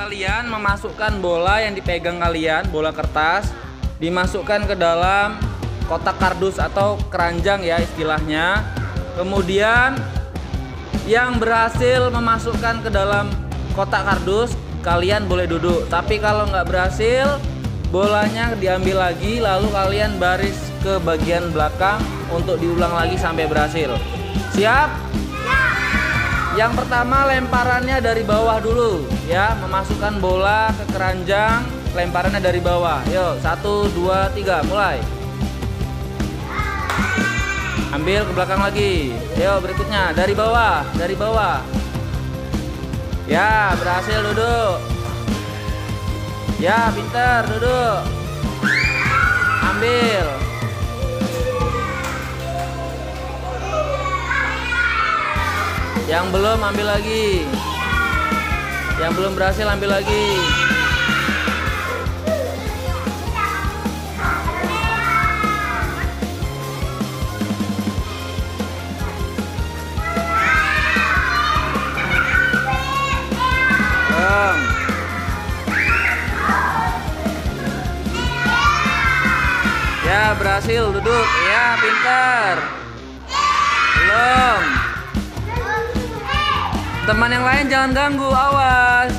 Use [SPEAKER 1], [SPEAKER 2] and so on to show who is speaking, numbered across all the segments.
[SPEAKER 1] kalian memasukkan bola yang dipegang kalian, bola kertas, dimasukkan ke dalam kotak kardus atau keranjang ya istilahnya. Kemudian yang berhasil memasukkan ke dalam kotak kardus, kalian boleh duduk. Tapi kalau nggak berhasil, bolanya diambil lagi, lalu kalian baris ke bagian belakang untuk diulang lagi sampai berhasil. Siap? Yang pertama lemparannya dari bawah dulu ya, memasukkan bola ke keranjang, lemparannya dari bawah. Yuk, satu, dua, tiga, mulai. Ambil ke belakang lagi. Yuk, berikutnya dari bawah, dari bawah. Ya, berhasil duduk. Ya, pintar duduk. Ambil. Yang belum ambil lagi. Yang belum berhasil ambil lagi. Ya, berhasil duduk. Ya, pintar. Teman yang lain jangan ganggu, awas.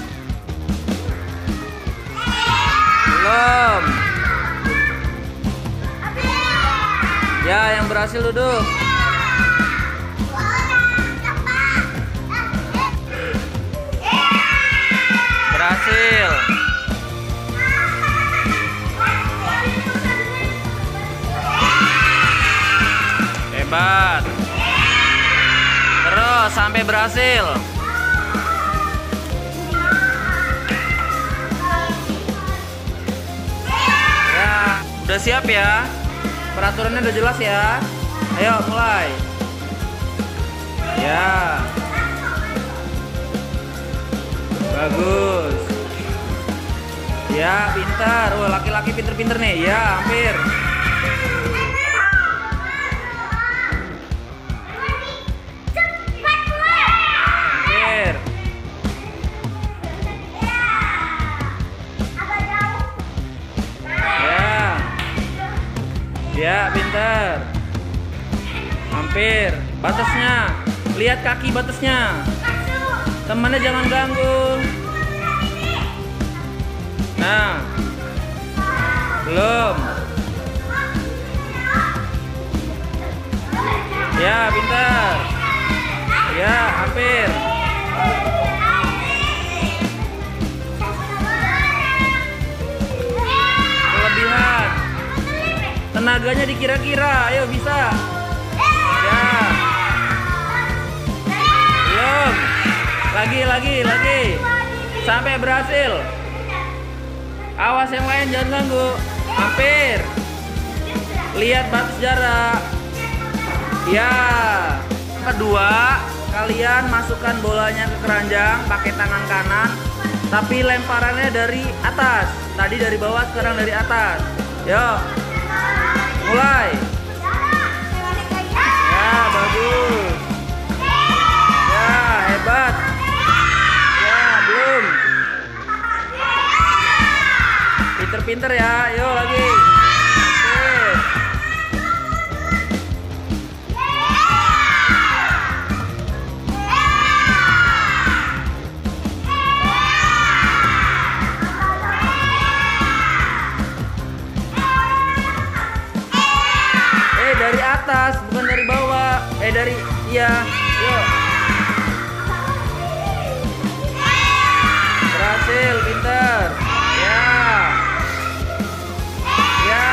[SPEAKER 1] Belum. Ya, yang berhasil duduk. Berhasil. Hebat. Terus sampai berhasil. Udah siap ya? Peraturannya udah jelas ya? Ayo mulai. Ya. Bagus. Ya, pintar. Wah, laki-laki pinter-pinter nih. Ya, hampir. Ya, pintar. Hampir. Batasnya. Lihat kaki batasnya. Temannya jangan ganggu. Nah. Belum. Ya, pintar. Ya, hampir. Tenaganya dikira-kira. Ayo bisa. Ya. Belum. Lagi lagi lagi. Sampai berhasil. Awas yang lain jangan ganggu. Hampir. Lihat batas jarak ya. Kedua kalian masukkan bolanya ke keranjang pakai tangan kanan tapi lemparannya dari atas. Tadi dari bawah sekarang dari atas. Yuk mulai. Ya bagus. Ya hebat. Ya belum. Pinter-pinter ya. Yuk lagi atas bukan dari bawah. Eh dari iya. Yuk berhasil pinter ya. Ya.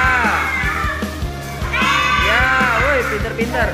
[SPEAKER 1] Ya woi pinter-pinter